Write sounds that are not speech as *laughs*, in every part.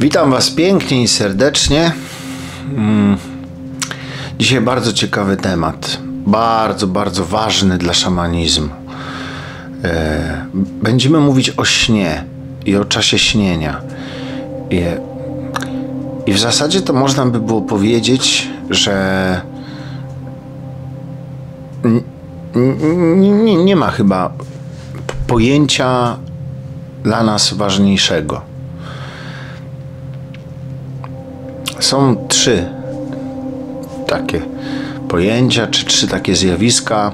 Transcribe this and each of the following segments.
Witam Was pięknie i serdecznie. Mm. Dzisiaj bardzo ciekawy temat. Bardzo, bardzo ważny dla szamanizmu. E, będziemy mówić o śnie i o czasie śnienia. I w zasadzie to można by było powiedzieć, że nie, nie ma chyba pojęcia dla nas ważniejszego Są trzy takie pojęcia, czy trzy takie zjawiska,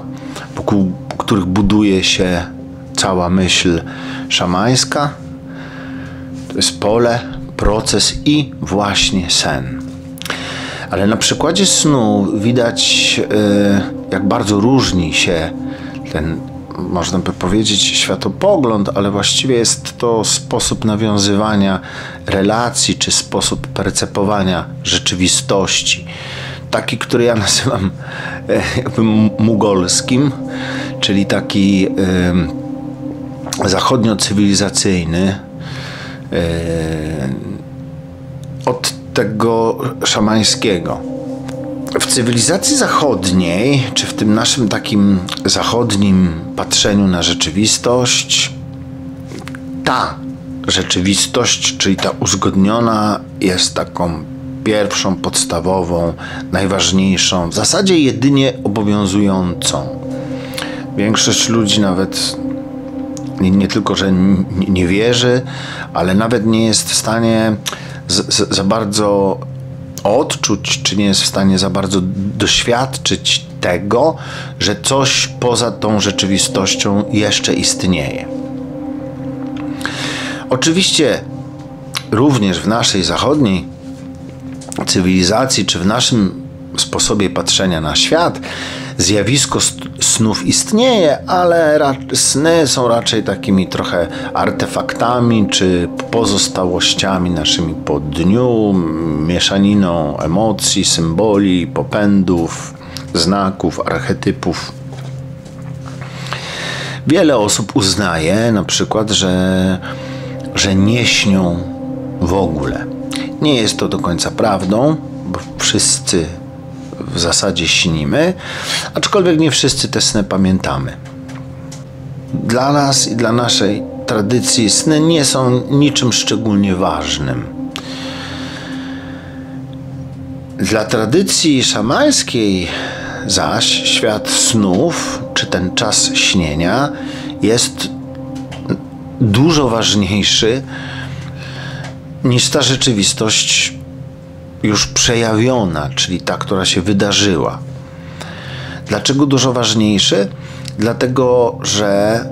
wokół których buduje się cała myśl szamańska. To jest pole, proces i właśnie sen. Ale na przykładzie snu widać, y, jak bardzo różni się ten można by powiedzieć, światopogląd, ale właściwie jest to sposób nawiązywania relacji czy sposób percepowania rzeczywistości. Taki, który ja *laughs* nazywam e, jakby mugolskim, czyli taki e, zachodnio-cywilizacyjny. Od tego szamańskiego w cywilizacji zachodniej, czy w tym naszym takim zachodnim patrzeniu na rzeczywistość, ta rzeczywistość, czyli ta uzgodniona, jest taką pierwszą, podstawową, najważniejszą, w zasadzie jedynie obowiązującą. Większość ludzi nawet nie, nie tylko, że nie wierzy, ale nawet nie jest w stanie za bardzo odczuć, czy nie jest w stanie za bardzo doświadczyć tego, że coś poza tą rzeczywistością jeszcze istnieje. Oczywiście, również w naszej zachodniej cywilizacji, czy w naszym sposobie patrzenia na świat, zjawisko snów istnieje, ale sny są raczej takimi trochę artefaktami czy pozostałościami naszymi po dniu, mieszaniną emocji, symboli, popędów, znaków, archetypów. Wiele osób uznaje na przykład, że, że nie śnią w ogóle. Nie jest to do końca prawdą, bo wszyscy w zasadzie śnimy, aczkolwiek nie wszyscy te sny pamiętamy. Dla nas i dla naszej tradycji sny nie są niczym szczególnie ważnym. Dla tradycji szamańskiej zaś świat snów, czy ten czas śnienia, jest dużo ważniejszy niż ta rzeczywistość już przejawiona, czyli ta, która się wydarzyła. Dlaczego dużo ważniejszy? Dlatego, że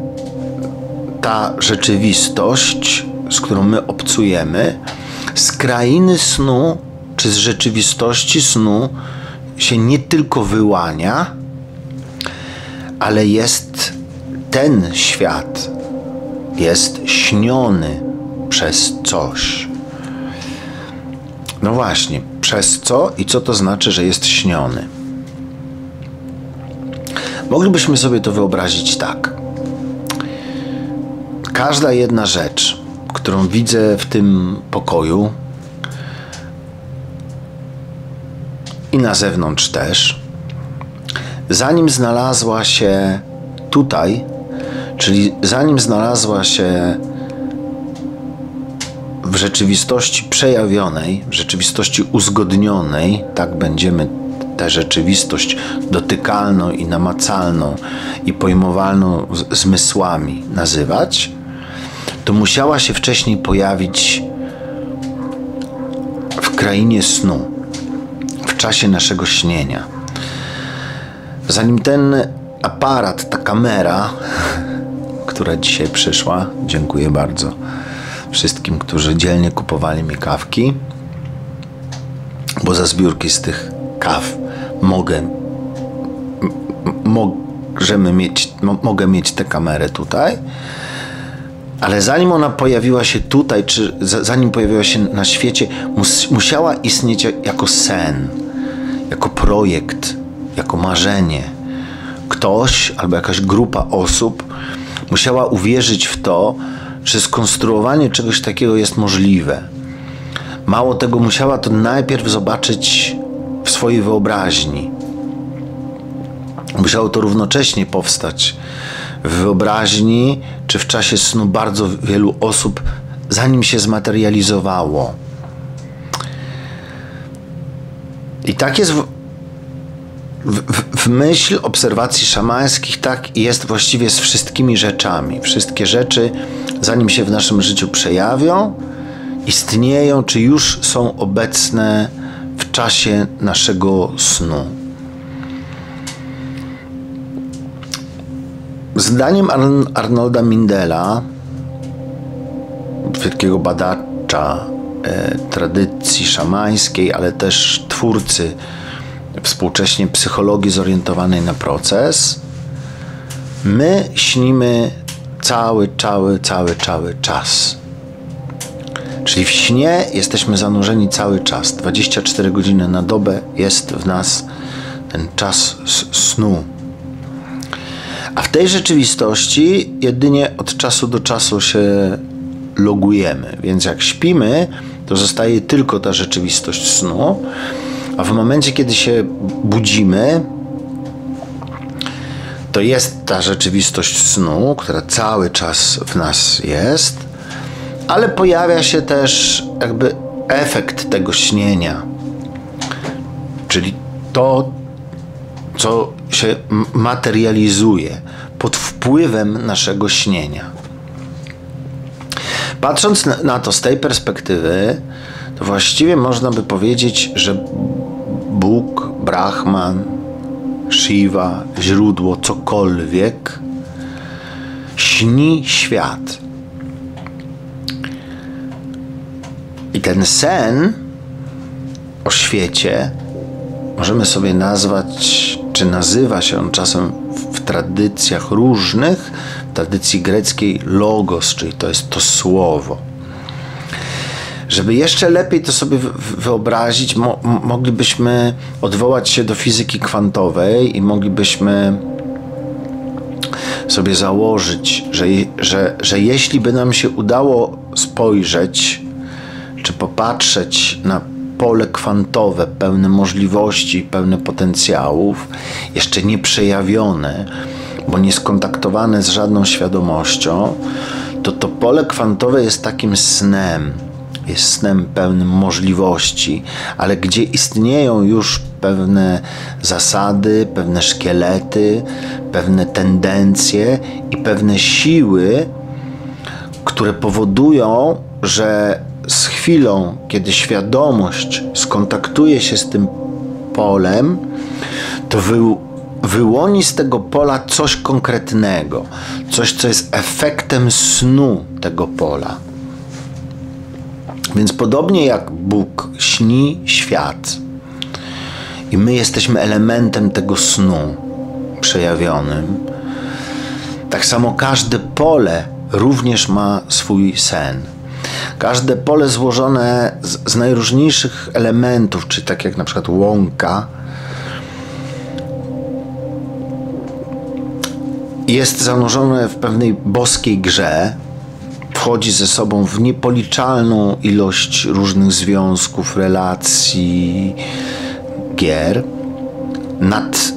ta rzeczywistość, z którą my obcujemy, z krainy snu czy z rzeczywistości snu się nie tylko wyłania, ale jest ten świat, jest śniony przez coś. No właśnie, przez co i co to znaczy, że jest śniony? Moglibyśmy sobie to wyobrazić tak. Każda jedna rzecz, którą widzę w tym pokoju i na zewnątrz też, zanim znalazła się tutaj, czyli zanim znalazła się w rzeczywistości przejawionej, w rzeczywistości uzgodnionej, tak będziemy tę rzeczywistość dotykalną i namacalną i pojmowalną zmysłami nazywać, to musiała się wcześniej pojawić w krainie snu, w czasie naszego śnienia. Zanim ten aparat, ta kamera, *laughs* która dzisiaj przyszła, dziękuję bardzo wszystkim, którzy dzielnie kupowali mi kawki, bo za zbiórki z tych kaw mogę możemy mieć, mogę mieć tę kamerę tutaj, Ale zanim ona pojawiła się tutaj, czy zanim pojawiła się na świecie, mus, musiała istnieć jako sen, jako projekt, jako marzenie. Ktoś albo jakaś grupa osób musiała uwierzyć w to, że skonstruowanie czegoś takiego jest możliwe. Mało tego, musiała to najpierw zobaczyć w swojej wyobraźni. Musiało to równocześnie powstać w wyobraźni czy w czasie snu bardzo wielu osób, zanim się zmaterializowało. I tak jest w, w, myśl obserwacji szamańskich, tak jest właściwie z wszystkimi rzeczami. Wszystkie rzeczy, zanim się w naszym życiu przejawią, istnieją, czy już są obecne w czasie naszego snu. Zdaniem Arnolda Mindela, wielkiego badacza e, tradycji szamańskiej, ale też twórcy współcześnie psychologii zorientowanej na proces, my śnimy cały, cały, cały, cały czas. Czyli w śnie jesteśmy zanurzeni cały czas. 24 godziny na dobę jest w nas ten czas snu. A w tej rzeczywistości jedynie od czasu do czasu się logujemy. Więc jak śpimy, to zostaje tylko ta rzeczywistość snu, a w momencie, kiedy się budzimy, to jest ta rzeczywistość snu, która cały czas w nas jest, ale pojawia się też jakby efekt tego śnienia. Czyli to, co się materializuje pod wpływem naszego śnienia. Patrząc na to z tej perspektywy, to właściwie można by powiedzieć, że Bóg, Brahman, Shiva, źródło, cokolwiek, śni świat. I ten sen o świecie możemy sobie nazwać, czy nazywa się on czasem w tradycjach różnych, w tradycji greckiej logos, czyli to jest to słowo. Żeby jeszcze lepiej to sobie wyobrazić, mo moglibyśmy odwołać się do fizyki kwantowej i moglibyśmy sobie założyć, że, że, że jeśli by nam się udało spojrzeć czy popatrzeć na pole kwantowe, pełne możliwości, pełne potencjałów, jeszcze nie przejawione, bo nie skontaktowane z żadną świadomością, to to pole kwantowe jest takim snem. Jest snem pełnym możliwości, ale gdzie istnieją już pewne zasady, pewne szkielety, pewne tendencje i pewne siły, które powodują, że z chwilą, kiedy świadomość skontaktuje się z tym polem, to wy, wyłoni z tego pola coś konkretnego, coś, co jest efektem snu tego pola. Więc podobnie jak Bóg śni świat i my jesteśmy elementem tego snu przejawionym, tak samo każde pole również ma swój sen. Każde pole złożone z, z najróżniejszych elementów, czy tak jak na przykład łąka, jest zanurzone w pewnej boskiej grze, wchodzi ze sobą w niepoliczalną ilość różnych związków, relacji, gier. Nad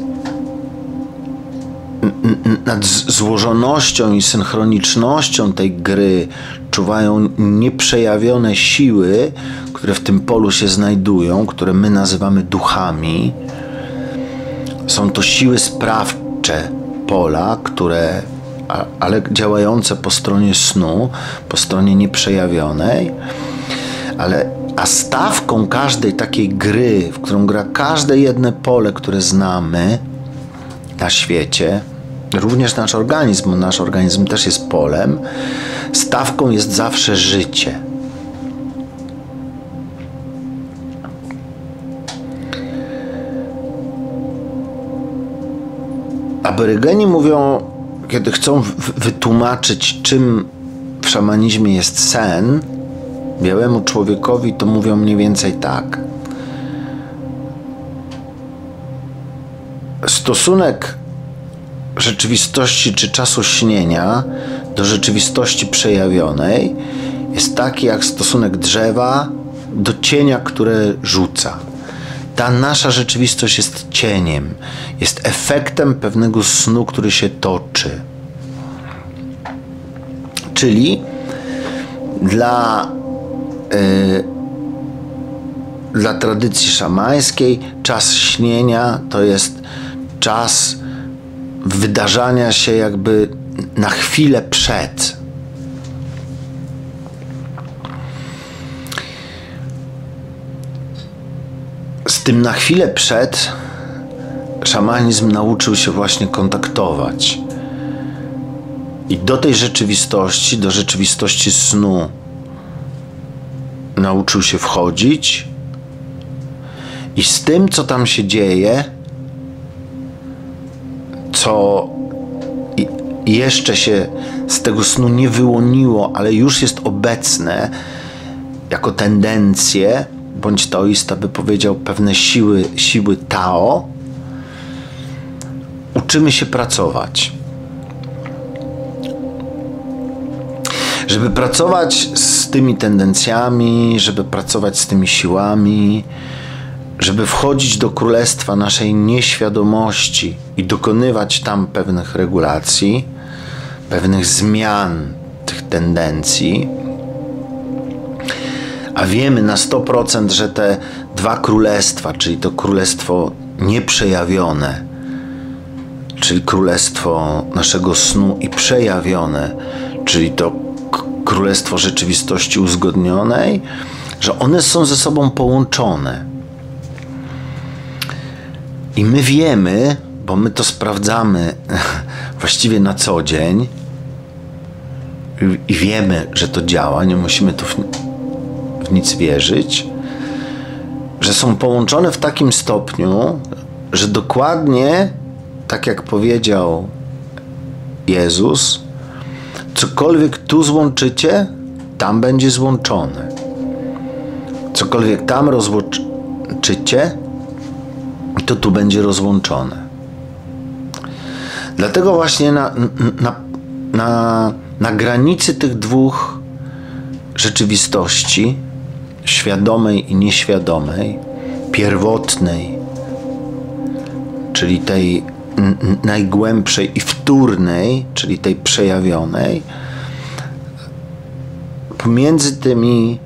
nad złożonością i synchronicznością tej gry czuwają nieprzejawione siły, które w tym polu się znajdują, które my nazywamy duchami. Są to siły sprawcze pola, które ale działające po stronie snu, po stronie nieprzejawionej, ale a stawką każdej takiej gry, w którą gra każde jedno pole, które znamy na świecie, również nasz organizm, nasz organizm też jest polem, stawką jest zawsze życie. Aborygeni mówią, kiedy chcą wytłumaczyć, czym w szamanizmie jest sen, białemu człowiekowi to mówią mniej więcej tak. Stosunek rzeczywistości czy czasu śnienia do rzeczywistości przejawionej jest taki jak stosunek drzewa do cienia, które rzuca. Ta nasza rzeczywistość jest cieniem, jest efektem pewnego snu, który się toczy. Czyli dla, yy, dla tradycji szamańskiej czas śnienia to jest czas wydarzania się jakby na chwilę przed. Z tym na chwilę przed szamanizm nauczył się właśnie kontaktować. I do tej rzeczywistości, do rzeczywistości snu, nauczył się wchodzić. I z tym, co tam się dzieje, co jeszcze się z tego snu nie wyłoniło, ale już jest obecne jako tendencje, bądź taoista by powiedział pewne siły, siły Tao, uczymy się pracować. Żeby pracować z tymi tendencjami, żeby pracować z tymi siłami, żeby wchodzić do królestwa naszej nieświadomości i dokonywać tam pewnych regulacji, pewnych zmian tych tendencji, a wiemy na 100%, że te dwa królestwa, czyli to królestwo nieprzejawione, czyli królestwo naszego snu i przejawione, czyli to królestwo rzeczywistości uzgodnionej, że one są ze sobą połączone. I my wiemy, bo my to sprawdzamy *laughs* właściwie na co dzień i wiemy, że to działa, nie musimy tu w, nic wierzyć, że są połączone w takim stopniu, że dokładnie tak jak powiedział Jezus, cokolwiek tu złączycie, tam będzie złączone. Cokolwiek tam rozłączycie, to tu będzie rozłączone. Dlatego właśnie na, na, na, na granicy tych dwóch rzeczywistości, świadomej i nieświadomej, pierwotnej, czyli tej najgłębszej i wtórnej, czyli tej przejawionej, pomiędzy tymi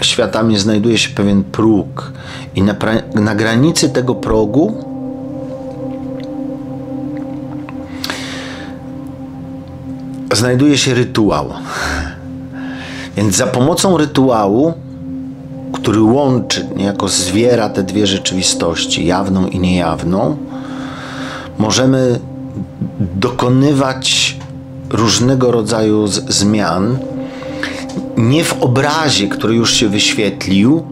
światami znajduje się pewien próg, i na, na granicy tego progu znajduje się rytuał. *laughs* Więc za pomocą rytuału, który łączy, niejako zwiera te dwie rzeczywistości, jawną i niejawną, możemy dokonywać różnego rodzaju zmian, nie w obrazie, który już się wyświetlił,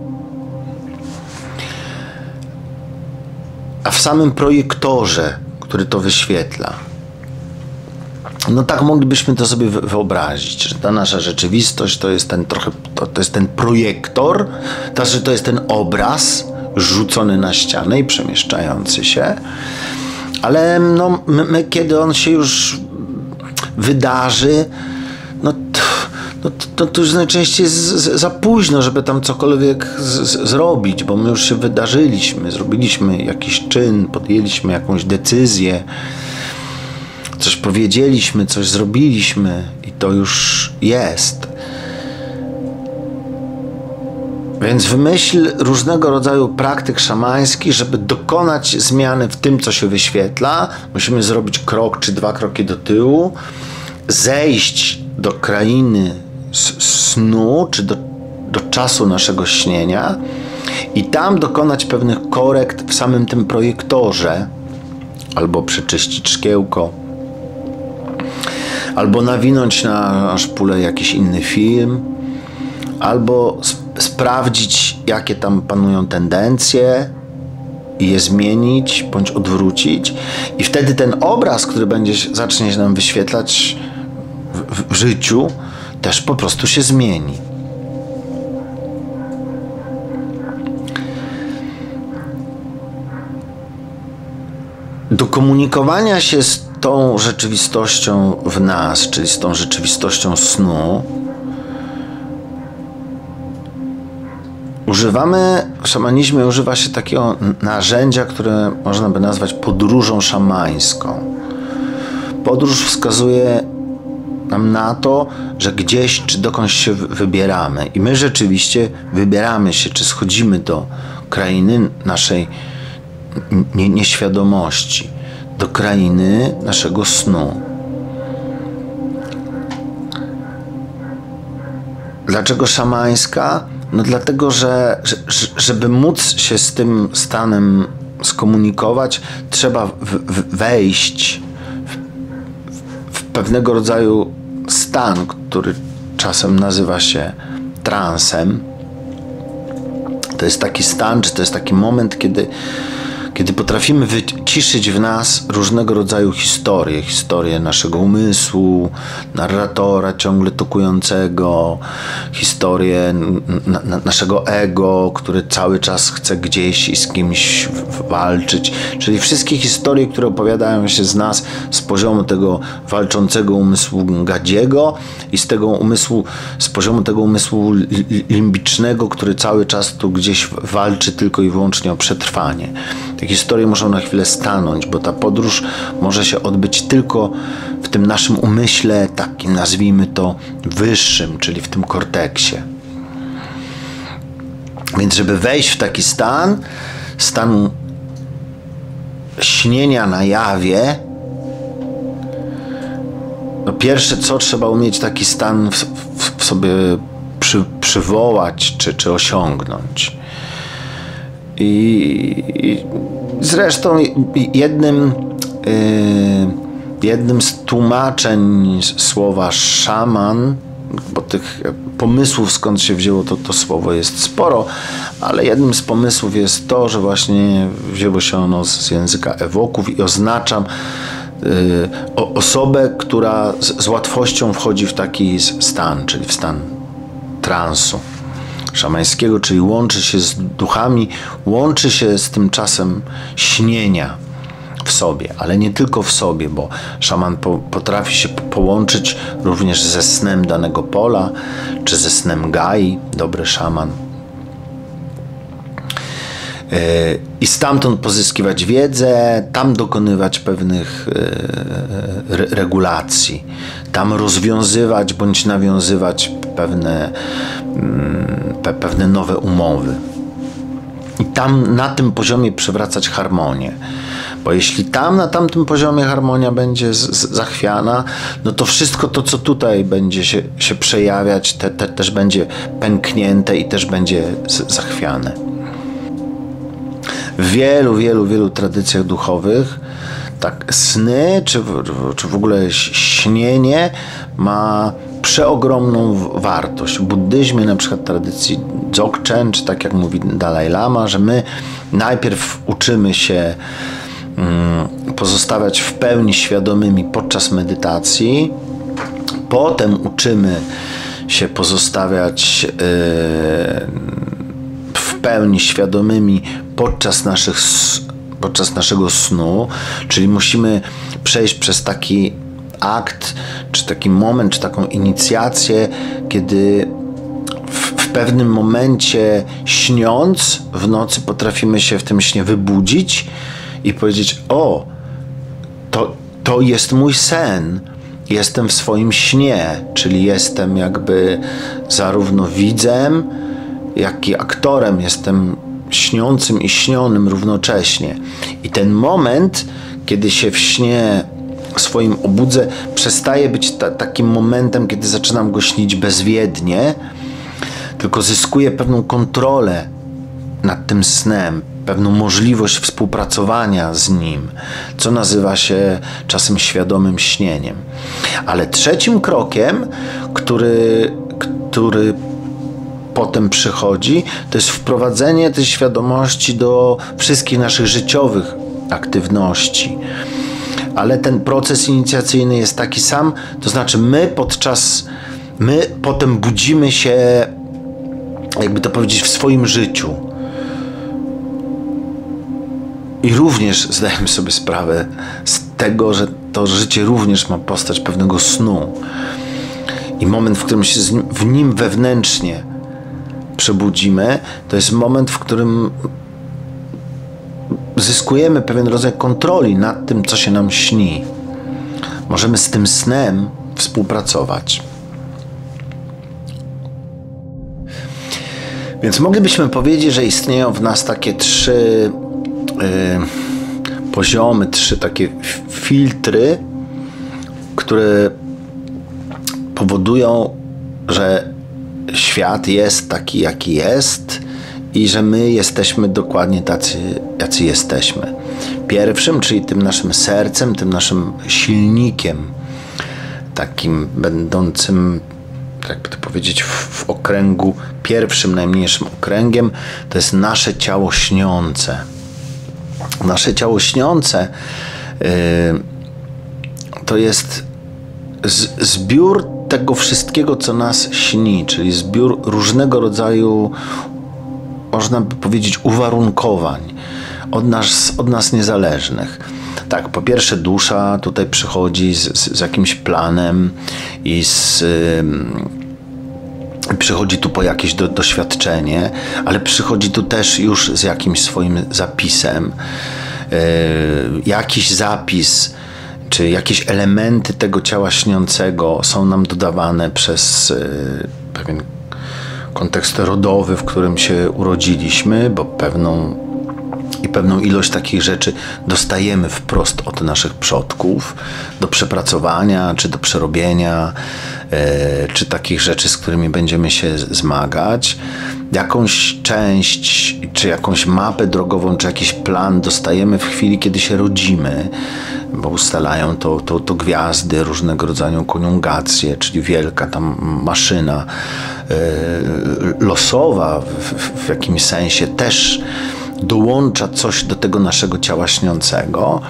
a w samym projektorze, który to wyświetla. No tak moglibyśmy to sobie wyobrazić, że ta nasza rzeczywistość to jest ten trochę, to, to jest ten projektor, to znaczy to jest ten obraz rzucony na ścianę i przemieszczający się, ale no, my, my kiedy on się już wydarzy, no to, no, to, to już najczęściej jest za późno, żeby tam cokolwiek z, zrobić, bo my już się wydarzyliśmy, zrobiliśmy jakiś czyn, podjęliśmy jakąś decyzję, coś powiedzieliśmy, coś zrobiliśmy i to już jest. Więc wymyśl różnego rodzaju praktyk szamańskich, żeby dokonać zmiany w tym, co się wyświetla. Musimy zrobić krok czy dwa kroki do tyłu, zejść do krainy snu, czy do, do czasu naszego śnienia i tam dokonać pewnych korekt w samym tym projektorze, albo przeczyścić szkiełko, albo nawinąć na szpulę jakiś inny film, albo sp sprawdzić, jakie tam panują tendencje i je zmienić bądź odwrócić, i wtedy ten obraz, który będzie zacznie się nam wyświetlać w, w, w życiu, też po prostu się zmieni. Do komunikowania się z tą rzeczywistością w nas, czyli z tą rzeczywistością snu, używamy, w szamanizmie używa się takiego narzędzia, które można by nazwać podróżą szamańską. Podróż wskazuje nam na to, że gdzieś czy dokądś się wybieramy. I my rzeczywiście wybieramy się, czy schodzimy do krainy naszej nie, nieświadomości, do krainy naszego snu. Dlaczego szamańska? No dlatego, że, że żeby móc się z tym stanem skomunikować, trzeba wejść w pewnego rodzaju stan, który czasem nazywa się transem. To jest taki stan, czy to jest taki moment, kiedy kiedy potrafimy wyciszyć w nas różnego rodzaju historie, historię naszego umysłu, narratora ciągle tokującego, historię naszego ego, który cały czas chce gdzieś i z kimś walczyć, czyli wszystkie historie, które opowiadają się z nas z poziomu tego walczącego umysłu gadziego i z tego umysłu, z poziomu tego umysłu limbicznego, który cały czas tu gdzieś walczy tylko i wyłącznie o przetrwanie te historie muszą na chwilę stanąć, bo ta podróż może się odbyć tylko w tym naszym umyśle, takim nazwijmy to wyższym, czyli w tym korteksie. Więc, żeby wejść w taki stan, stan śnienia na jawie, no pierwsze co trzeba umieć taki stan w, w, w sobie przy, przywołać czy, czy osiągnąć. I, zresztą jednym, y, jednym z tłumaczeń słowa szaman, bo tych pomysłów skąd się wzięło to, to słowo jest sporo, ale jednym z pomysłów jest to, że właśnie wzięło się ono z języka ewoków i oznaczam y, osobę, która z, z łatwością wchodzi w taki stan, czyli w stan transu szamańskiego, czyli łączy się z duchami, łączy się z tym czasem śnienia w sobie, ale nie tylko w sobie, bo szaman po, potrafi się połączyć również ze snem danego pola, czy ze snem Gai, dobry szaman. E, I stamtąd pozyskiwać wiedzę, tam dokonywać pewnych e, regulacji, tam rozwiązywać bądź nawiązywać pewne mm, pe pewne nowe umowy. I tam na tym poziomie przywracać harmonię. Bo jeśli tam na tamtym poziomie harmonia będzie z, z, zachwiana, no to wszystko to, co tutaj będzie się, się przejawiać, te, te, też będzie pęknięte i też będzie z, zachwiane. W wielu, wielu, wielu tradycjach duchowych tak sny, czy, czy w ogóle śnienie ma przeogromną wartość. W buddyzmie, na przykład tradycji Dzogchen, czy tak jak mówi Dalai Lama, że my najpierw uczymy się mm, pozostawiać w pełni świadomymi podczas medytacji, potem uczymy się pozostawiać yy, w pełni świadomymi podczas naszych podczas naszego snu, czyli musimy przejść przez taki akt, czy taki moment, czy taką inicjację, kiedy w, w pewnym momencie śniąc w nocy potrafimy się w tym śnie wybudzić i powiedzieć: O, to, to jest mój sen. Jestem w swoim śnie, czyli jestem jakby zarówno widzem, jak i aktorem. Jestem śniącym i śnionym równocześnie. I ten moment, kiedy się w śnie swoim obudzę, przestaje być ta, takim momentem, kiedy zaczynam go śnić bezwiednie, tylko zyskuję pewną kontrolę nad tym snem, pewną możliwość współpracowania z nim, co nazywa się czasem świadomym śnieniem. Ale trzecim krokiem, który, który potem przychodzi, to jest wprowadzenie tej świadomości do wszystkich naszych życiowych aktywności ale ten proces inicjacyjny jest taki sam, to znaczy my podczas my potem budzimy się, jakby to powiedzieć, w swoim życiu. I również zdajemy sobie sprawę z tego, że to życie również ma postać pewnego snu. I moment, w którym się w nim wewnętrznie przebudzimy, to jest moment, w którym zyskujemy pewien rodzaj kontroli nad tym, co się nam śni. Możemy z tym snem współpracować. Więc moglibyśmy powiedzieć, że istnieją w nas takie trzy yy, poziomy, trzy takie filtry, które powodują, że świat jest taki, jaki jest i że my jesteśmy dokładnie tacy, jacy jesteśmy. Pierwszym, czyli tym naszym sercem, tym naszym silnikiem, takim będącym, jakby to powiedzieć, w, w okręgu pierwszym, najmniejszym okręgiem, to jest nasze ciało śniące. Nasze ciało śniące yy, to jest z, zbiór tego wszystkiego, co nas śni, czyli zbiór różnego rodzaju, można by powiedzieć, uwarunkowań od nas, od nas niezależnych. Tak, po pierwsze, dusza tutaj przychodzi z, z, z jakimś planem i z. przychodzi tu po jakieś do, doświadczenie, ale przychodzi tu też już z jakimś swoim zapisem. Yy, jakiś zapis czy jakieś elementy tego ciała śniącego są nam dodawane przez e, pewien kontekst rodowy, w którym się urodziliśmy, bo pewną i pewną ilość takich rzeczy dostajemy wprost od naszych przodków do przepracowania, czy do przerobienia, e, czy takich rzeczy, z którymi będziemy się zmagać. Jakąś część, czy jakąś mapę drogową, czy jakiś plan dostajemy w chwili, kiedy się rodzimy, bo ustalają to, to, to gwiazdy, różnego rodzaju koniungacje, czyli wielka tam maszyna e, losowa w, w jakimś sensie też dołącza coś do tego naszego ciała śniącego,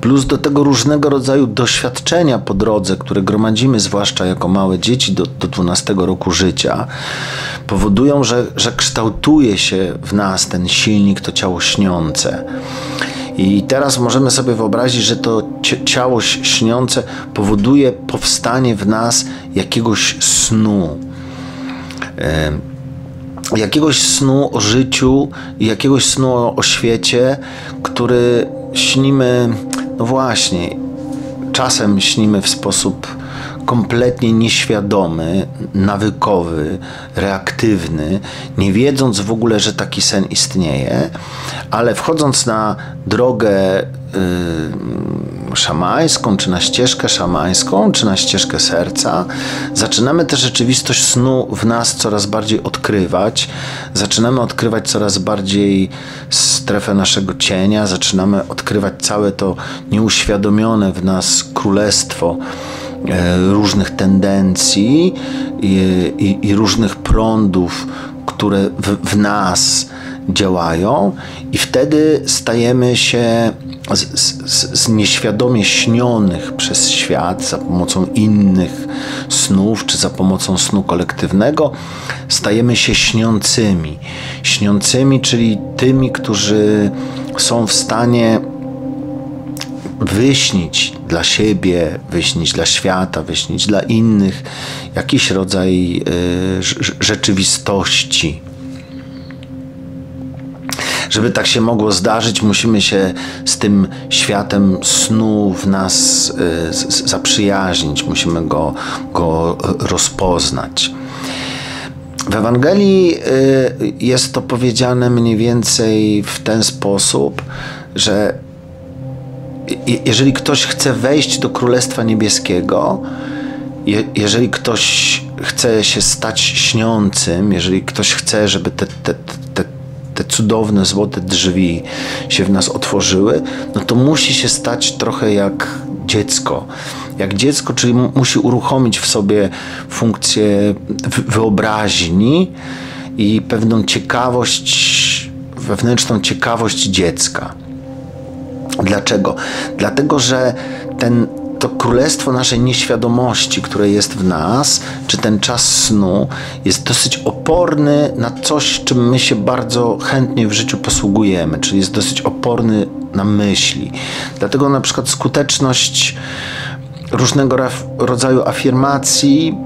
plus do tego różnego rodzaju doświadczenia po drodze, które gromadzimy, zwłaszcza jako małe dzieci do, do 12 roku życia, powodują, że, że kształtuje się w nas ten silnik, to ciało śniące. I teraz możemy sobie wyobrazić, że to ciało śniące powoduje powstanie w nas jakiegoś snu jakiegoś snu o życiu jakiegoś snu o świecie, który śnimy, no właśnie, czasem śnimy w sposób kompletnie nieświadomy, nawykowy, reaktywny, nie wiedząc w ogóle, że taki sen istnieje, ale wchodząc na drogę yy, szamańską, czy na ścieżkę szamańską, czy na ścieżkę serca, zaczynamy tę rzeczywistość snu w nas coraz bardziej odkrywać, zaczynamy odkrywać coraz bardziej strefę naszego cienia, zaczynamy odkrywać całe to nieuświadomione w nas królestwo E, różnych tendencji i, i, i różnych prądów, które w, w, nas działają, i wtedy stajemy się z, z, z, nieświadomie śnionych przez świat za pomocą innych snów, czy za pomocą snu kolektywnego, stajemy się śniącymi. Śniącymi, czyli tymi, którzy są w stanie wyśnić dla siebie, wyśnić dla świata, wyśnić dla innych jakiś rodzaj y, rzeczywistości. Żeby tak się mogło zdarzyć, musimy się z tym światem snu w nas y, zaprzyjaźnić, musimy go, go rozpoznać. W Ewangelii y, jest to powiedziane mniej więcej w ten sposób, że jeżeli ktoś chce wejść do Królestwa Niebieskiego, jeżeli ktoś chce się stać śniącym, jeżeli ktoś chce, żeby te, te, te, cudowne, złote drzwi się w nas otworzyły, no to musi się stać trochę jak dziecko. Jak dziecko, czyli musi uruchomić w sobie funkcję wyobraźni i pewną ciekawość, wewnętrzną ciekawość dziecka. Dlaczego? Dlatego, że ten to królestwo naszej nieświadomości, które jest w nas, czy ten czas snu, jest dosyć oporny na coś, czym my się bardzo chętnie w życiu posługujemy, czyli jest dosyć oporny na myśli. Dlatego na przykład skuteczność różnego rodzaju afirmacji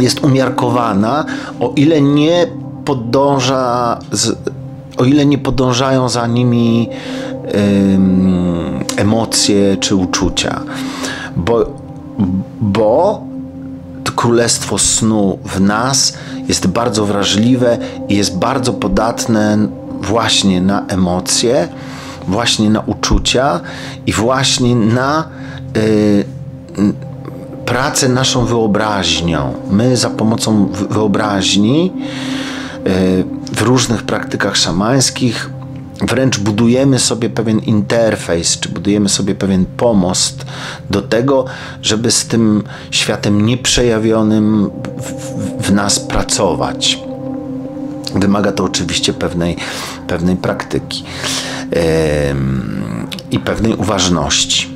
jest umiarkowana, o ile nie podąża, z, o ile nie podążają za nimi emocje czy uczucia. Bo, bo królestwo snu w nas jest bardzo wrażliwe i jest bardzo podatne właśnie na emocje, właśnie na uczucia i właśnie na y, pracę naszą wyobraźnią. My za pomocą wyobraźni y, w różnych praktykach szamańskich wręcz budujemy sobie pewien interfejs, czy budujemy sobie pewien pomost do tego, żeby z tym światem nieprzejawionym w, w, nas pracować. Wymaga to oczywiście pewnej, pewnej praktyki yy, i pewnej uważności.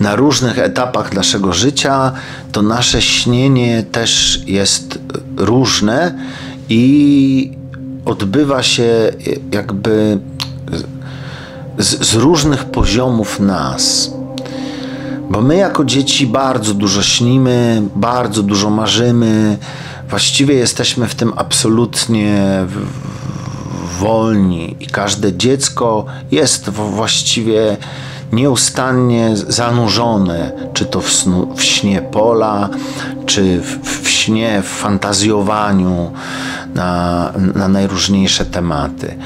Na różnych etapach naszego życia to nasze śnienie też jest różne i odbywa się jakby z, z różnych poziomów nas. Bo my jako dzieci bardzo dużo śnimy, bardzo dużo marzymy, właściwie jesteśmy w tym absolutnie wolni. I każde dziecko jest właściwie nieustannie zanurzone, czy to w, snu, w śnie pola, czy w, w śnie, w fantazjowaniu na, na najróżniejsze tematy.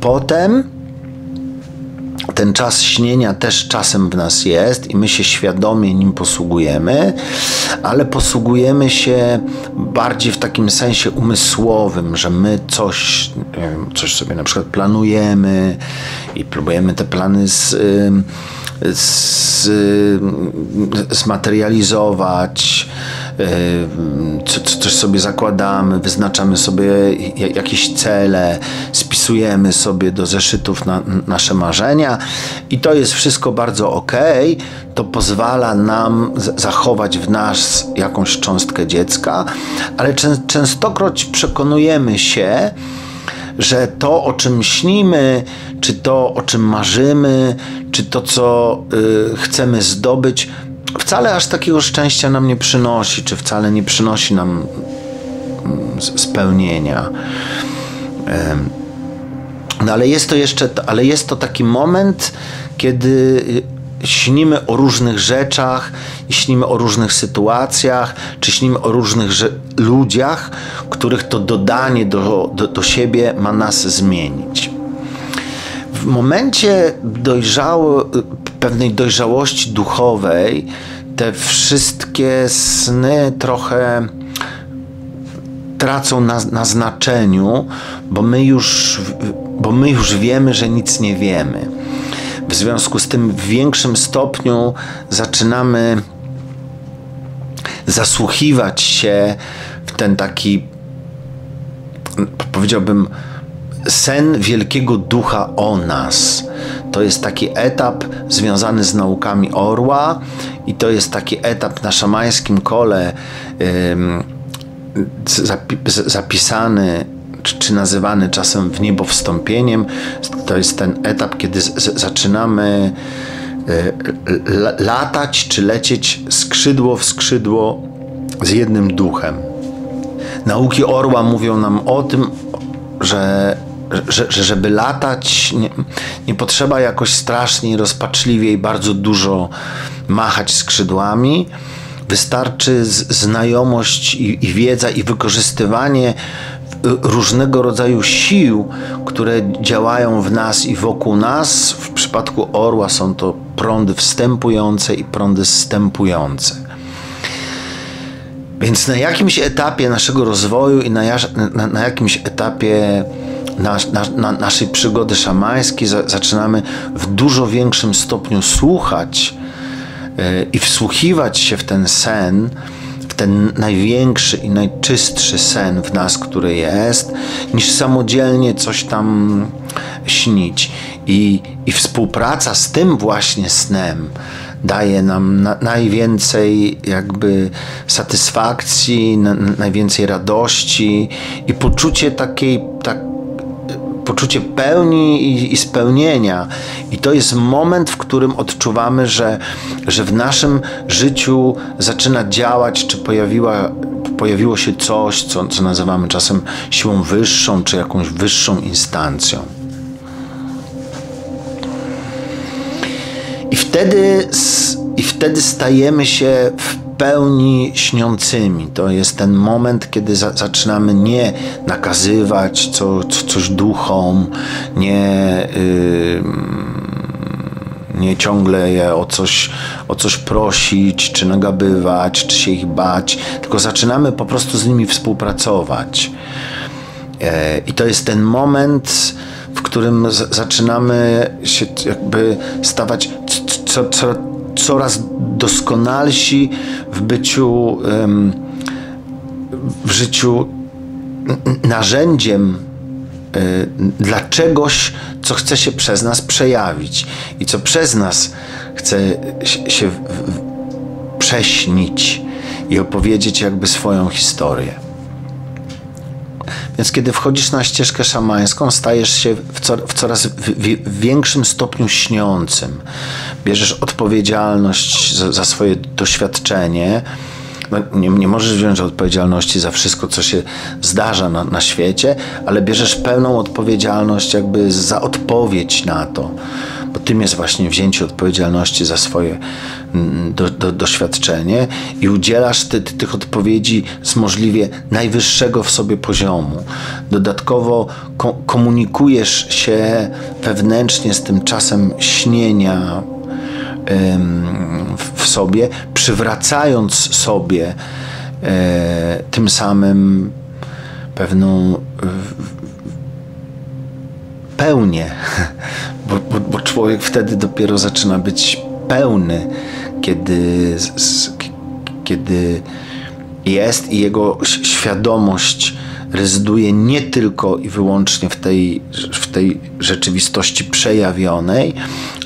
Potem ten czas śnienia też czasem w nas jest i my się świadomie nim posługujemy, ale posługujemy się bardziej w takim sensie umysłowym, że my coś, coś sobie na przykład planujemy i próbujemy te plany z, z, zmaterializować coś sobie zakładamy, wyznaczamy sobie jakieś cele, spisujemy sobie do zeszytów na, nasze marzenia i to jest wszystko bardzo ok. To pozwala nam zachować w nas jakąś cząstkę dziecka, ale częstokroć przekonujemy się, że to, o czym śnimy, czy to, o czym marzymy, czy to, co y, chcemy zdobyć, wcale aż takiego szczęścia nam nie przynosi, czy wcale nie przynosi nam mm, spełnienia. No ale jest to jeszcze, ale jest to taki moment, kiedy y, śnimy o różnych rzeczach, śnimy o różnych sytuacjach, czy śnimy o różnych ludziach, których to dodanie do, do, do siebie ma nas zmienić. W momencie dojrzały, pewnej dojrzałości duchowej te wszystkie sny trochę tracą na, na znaczeniu, bo my, już, bo my już wiemy, że nic nie wiemy. W związku z tym w większym stopniu zaczynamy zasłuchiwać się w ten taki, powiedziałbym, sen wielkiego ducha o nas. To jest taki etap związany z naukami orła i to jest taki etap na szamańskim kole zapisany czy nazywany czasem w niebo wstąpieniem. To jest ten etap, kiedy zaczynamy e, latać czy lecieć skrzydło w skrzydło z jednym duchem. Nauki orła mówią nam o tym, że że, że żeby latać, nie, nie, potrzeba jakoś strasznie, rozpaczliwie i bardzo dużo machać skrzydłami. Wystarczy znajomość i, i wiedza i wykorzystywanie różnego rodzaju sił, które działają w nas i wokół nas. W przypadku orła są to prądy wstępujące i prądy zstępujące. Więc na jakimś etapie naszego rozwoju i na, na, na jakimś etapie na, naszej przygody szamańskiej za, zaczynamy w dużo większym stopniu słuchać yy, i wsłuchiwać się w ten sen, ten największy i najczystszy sen w nas, który jest, niż samodzielnie coś tam śnić. I, i współpraca z tym właśnie snem daje nam na, najwięcej jakby satysfakcji, na, najwięcej radości i poczucie takiej tak, poczucie pełni i, i, spełnienia. I to jest moment, w którym odczuwamy, że, że w naszym życiu zaczyna działać, czy pojawiła, pojawiło się coś, co, co nazywamy czasem siłą wyższą, czy jakąś wyższą instancją. I wtedy, I wtedy stajemy się w pełni śniącymi. To jest ten moment, kiedy za, zaczynamy nie nakazywać co, co, coś duchom, nie, yy, nie ciągle je o coś, o coś prosić, czy nagabywać, czy się ich bać, tylko zaczynamy po prostu z nimi współpracować. Yy, I to jest ten moment, w którym zaczynamy się jakby stawać co, co, coraz doskonalsi w byciu, w życiu narzędziem e, dla czegoś, co chce się przez nas przejawić i co przez nas chce się prześnić i opowiedzieć jakby swoją historię. Więc kiedy wchodzisz na ścieżkę szamańską, stajesz się w, co, w coraz w, w większym stopniu śniącym. Bierzesz odpowiedzialność za, za swoje doświadczenie. No, nie, nie, możesz wziąć odpowiedzialności za wszystko, co się zdarza na, na świecie, ale bierzesz pełną odpowiedzialność jakby za odpowiedź na to bo tym jest właśnie wzięcie odpowiedzialności za swoje mm, do, do, doświadczenie i udzielasz ty, ty, tych odpowiedzi z możliwie najwyższego w sobie poziomu. Dodatkowo ko komunikujesz się wewnętrznie z tym czasem śnienia w, sobie, przywracając sobie e, tym samym pewną pełnię, *laughs* bo, bo, bo, człowiek wtedy dopiero zaczyna być pełny, kiedy, kiedy jest i jego świadomość rezyduje nie tylko i wyłącznie w tej, w tej rzeczywistości przejawionej,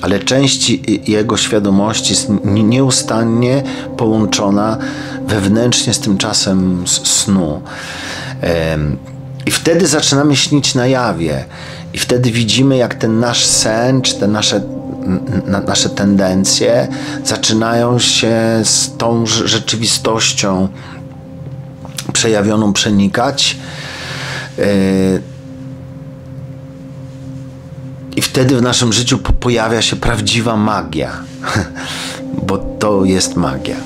ale część jego świadomości jest nieustannie połączona wewnętrznie z tym czasem snu. I wtedy zaczynamy śnić na jawie. I wtedy widzimy, jak ten nasz sen, czy te nasze, na, nasze tendencje zaczynają się z tą rzeczywistością przejawioną przenikać. Yy, I wtedy w naszym życiu pojawia się prawdziwa magia, *laughs* bo to jest magia.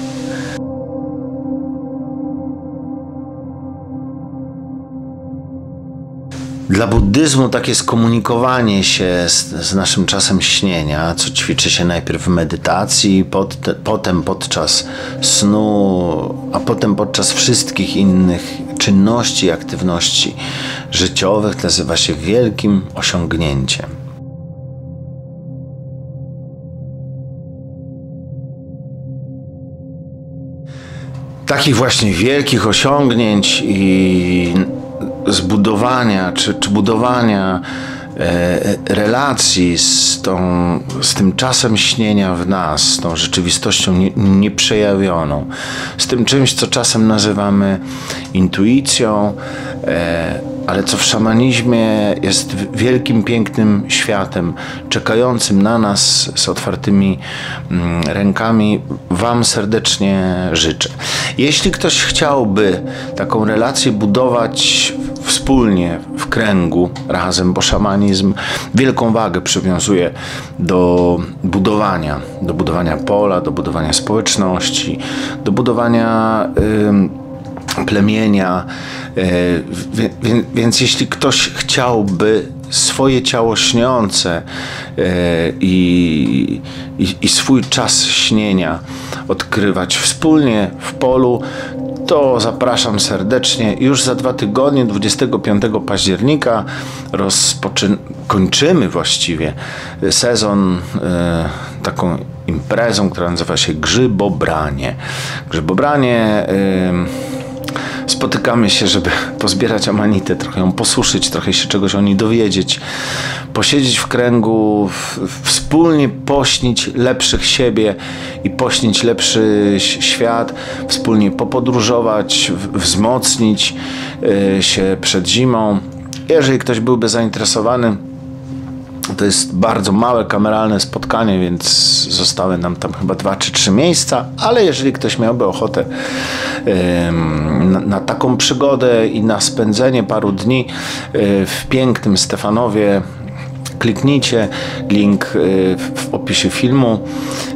Dla buddyzmu takie skomunikowanie się z, z, naszym czasem śnienia, co ćwiczy się najpierw w medytacji, pod, potem podczas snu, a potem podczas wszystkich innych czynności i aktywności życiowych, nazywa się wielkim osiągnięciem. Takich właśnie wielkich osiągnięć i zbudowania czy, czy budowania e, relacji z, tą, z tym czasem śnienia w nas, z tą rzeczywistością nie, nieprzejawioną, z tym czymś, co czasem nazywamy intuicją, e, ale co w szamanizmie jest wielkim, pięknym światem, czekającym na nas z otwartymi mm, rękami, Wam serdecznie życzę. Jeśli ktoś chciałby taką relację budować wspólnie w kręgu razem, bo szamanizm wielką wagę przywiązuje do budowania, do budowania pola, do budowania społeczności, do budowania plemienia. E, więc jeśli ktoś chciałby swoje ciało śniące e, i, i, i, swój czas śnienia odkrywać wspólnie w polu, to zapraszam serdecznie. Już za dwa tygodnie, 25 października, kończymy właściwie sezon e, taką imprezą, która nazywa się Grzybobranie. Grzybobranie. E, spotykamy się, żeby pozbierać amanitę, trochę ją posuszyć, trochę się czegoś o niej dowiedzieć, posiedzieć w kręgu, wspólnie pośnić lepszych siebie i pośnić lepszy świat, wspólnie popodróżować, wzmocnić y, się przed zimą. Jeżeli ktoś byłby zainteresowany, to jest bardzo małe kameralne spotkanie, więc zostały nam tam chyba dwa czy trzy miejsca, ale jeżeli ktoś miałby ochotę na, taką przygodę i na spędzenie paru dni e, w pięknym Stefanowie, kliknijcie link e, w opisie filmu.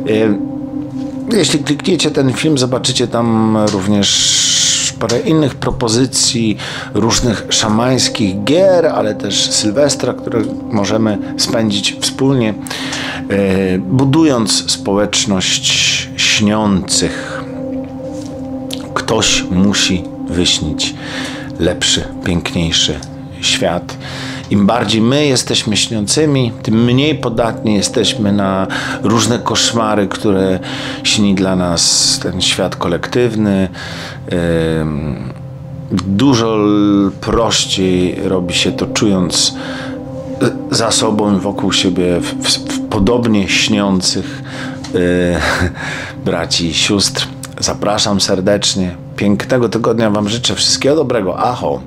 E, jeśli klikniecie ten film, zobaczycie tam również parę innych propozycji różnych szamańskich gier, ale też Sylwestra, które możemy spędzić wspólnie, e, budując społeczność śniących. Ktoś musi wyśnić lepszy, piękniejszy świat. Im bardziej my jesteśmy śniącymi, tym mniej podatni jesteśmy na różne koszmary, które śni dla nas ten świat kolektywny. Dużo prościej robi się to czując za sobą wokół siebie w, w podobnie śniących *laughs* braci i sióstr. Zapraszam serdecznie. Pięknego tygodnia Wam życzę. Wszystkiego dobrego. Aho!